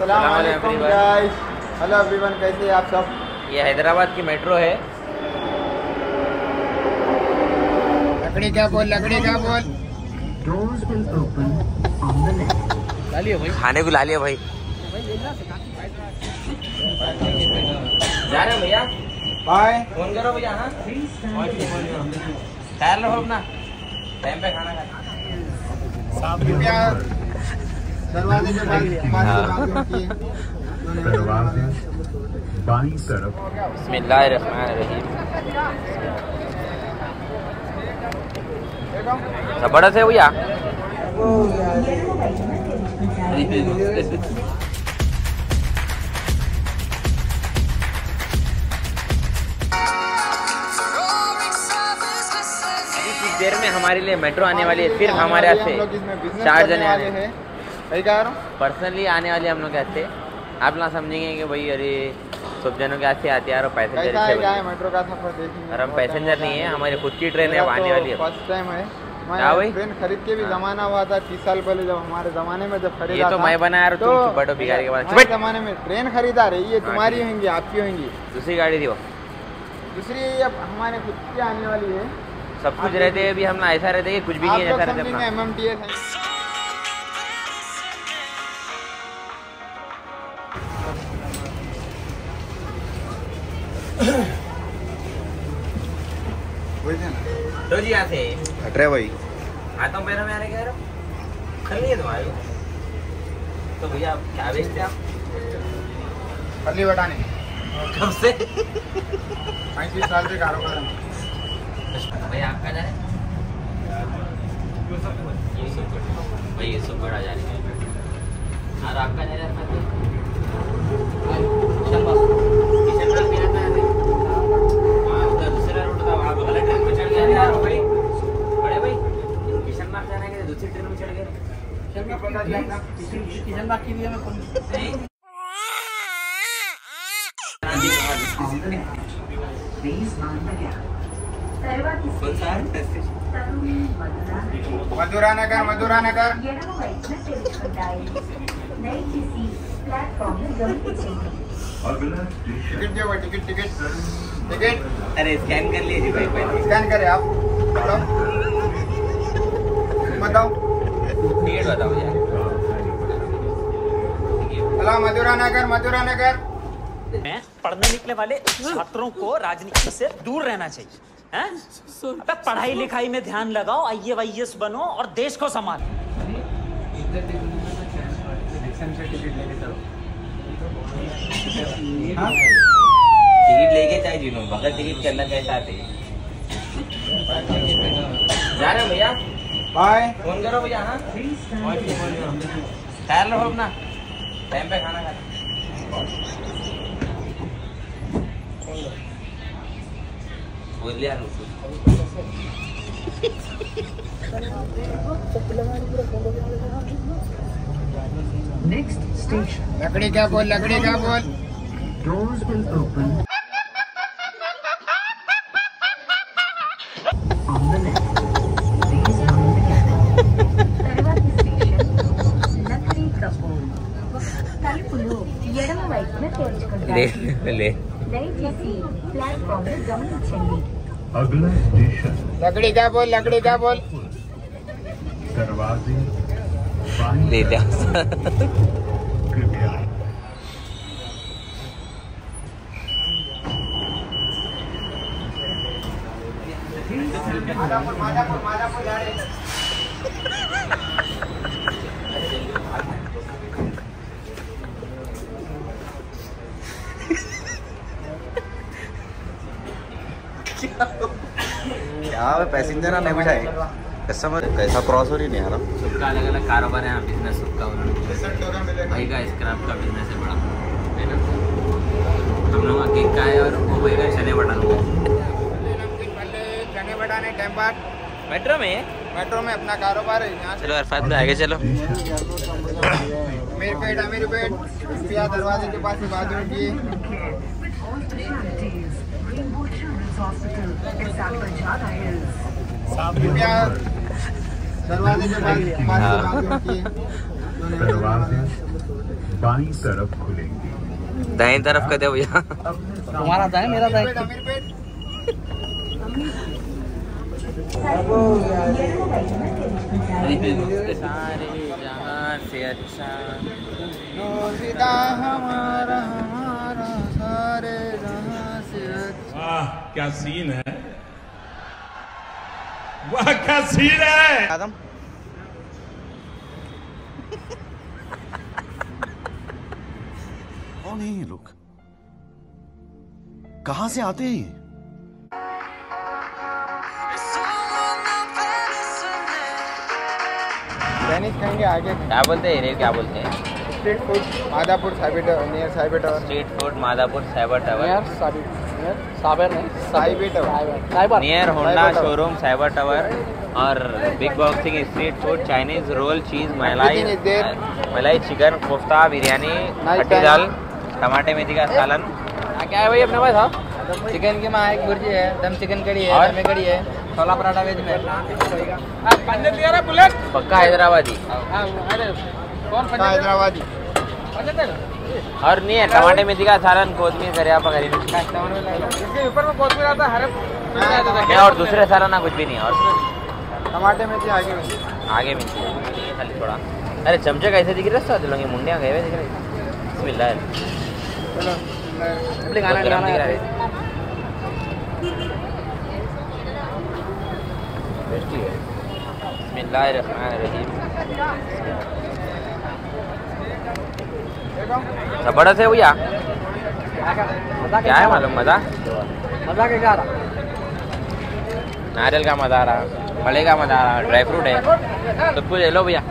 Hello everyone कैसे हैं आप सब? ये हैदराबाद की मेट्रो है। लकड़ी क्या बोल लकड़ी क्या बोल. खाने को ला लिया भाई। जा रहे भैया। बाय फ़ोन करो भैया हाँ। तैयार रहो अपना। टाइम पे खाना खा कृपया दरवाजे के हाँ। बाई तरफ़। बिस्मिल्लाहिर्रहमानिर्रहीम। सब बड़ा से भैया? कुछ देर में हमारे लिए मेट्रो आने वाली है सिर्फ़ हमारे यहाँ से चार जने वाले आने हैं। सही कह रहा हूँ। पर्सनली आने वाले हम लोग कहते आप ना समझेंगे कि भाई अरे सब जनों के से आते यार पैसेंजर है मेट्रो का सफ़र देखेंगे। और हम पैसेंजर नहीं है हमारी खुद की ट्रेन है आने वाली है। फ़र्स्ट टाइम है? मैं ट्रेन खरीद के भी जमाना हुआ था तीस साल पहले जब हमारे जमाने में जब खरीदा ये तो मैं बनाया तुम बड़ो भिखारी के बाद जमाने में ट्रेन खरीदा रही ये हाँ, तुम्हारी होंगी आपकी होंगी। दूसरी गाड़ी थी वो दूसरी अब हमारे खुद की आने वाली है। सब कुछ रहते हैं अभी हम ना ऐसा रहते हैं कुछ भी नहीं है ऐसा रहते है। तो हट रहे भाई। हाथों पैरों में आने कह रहे हो? खली है तुम्हारी तो भैया आप क्या बेचते आप? फली बटाने। कब से? पैंतीस साल से कारोबार है। भैया आपका जा रहे भाई ये सब बड़ा जा रही है। और आपका जा रहा है किशन बाग किशन बाग भी आता है हाँ उधर दूसरा रूट था वहाँ पे गलत ट्रेन में चढ़ गया यार भाई बड़े भाई किशन बाग जाने के लिए दूसरी ट्रेन में चढ़ गए कौन सा मधुरा नगर मधुरा नगर टिकट दो भाई टिकट टिकट। टिकट। अरे स्कैन कर लीजिए भाई पहले। स्कैन करें आप। बताओ। बताओ टिकट बताओ यार। हेलो मधुरा नगर मधुरा नगर। में पढ़ने निकले वाले छात्रों को राजनीति से दूर रहना चाहिए अबे पढ़ाई लिखाई में ध्यान लगाओ आई वाईएस बनो और देश को संभालो। टिकट लेके चाहे जिनो बगैर टिकट के अंदर कैसे आते जा रहे भैया? बाय। फ़ोन करो भैया हाँ? तैयार रहो अपना। टाइम पे खाना खाना बोल Next station. लकड़ी क्या बोल लकड़ी क्या बोल? Doors will open. ले अगला स्टेशन लकड़ी का बोल लकड़ी का बोल। दरवाजे ले जा। क्या पैसेंजर आने बिठाए कस्टमर कैसा क्रॉस हो रही नहीं यार सबका अलग अलग कारोबार है बिज़नेस सबका उन्होंने रिज़ल्ट होगा मिलेगा भाई का स्क्रैप का बिज़नेस है बड़ा। है ना हम लोग का केक का है और वो भाई का चने बटन का पहले चने बटाने टाइम बाद मेट्रो में मेट्रो में अपना कारोबार है यहाँ चलो अरफात में आगे चलो। मेरे पेट अमीर पेट दरवाजे के पास से बात Hospital. Banjara Hills. दरवाजे के दरवाजे बाईं तरफ़ खुलेंगी दाएँ तरफ़ कहते भैया तुम्हारा दाएँ मेरा दाएँ सारे जहाँ से अच्छा क्या सीन है? वाह क्या सीन है? आदम। कौन है ये लोग? कहाँ से आते हैं ये? चाइनीज़ खाएँगे आगे। क्या बोलते हैं? क्या बोलते हैं? Street food Madhapur cyber near cyber tower street food Madapur cyber tower यार साबिर साबिर नहीं cyber tower cyber near Honda showroom cyber tower और big boxing street food Chinese roll cheese malai. Malai chicken kofta biryani खट्टी दाल टमाटे मेथी का सालन क्या है भाई अपने पास हाँ चिकन की माँ एक भुर्जी है दम चिकन कड़ी है और? दम कड़ी है छोला पराठा वेज में पक्का हैदराबादी कौन हैदराबादी और नहीं है टमाटे मेथी का सालन कोथमीर करियापा करी इसके ऊपर में कोथमीर आता हरे नहीं और दूसरे सालन ना कुछ भी नहीं और टमाटे में थी आगे में आगे में खाली थोड़ा। अरे चमचे कैसे दिख रहे हैं दिलों की मुंडियाँ गए दिख रहे बिस्मिल्लाह। चलो गाना दिख रहा है। टेस्टी है। बिस्मिल्लाहिर्रहमानिर्रहीम। ज़बरदस्त है भैया? क्या है मालूम, मज़ा? मज़ा के क्या नारियल का मज़ा आ रहा, फले का मज़ा आ रहा, ड्राई फ्रूट है। सब कुछ ले लो भैया।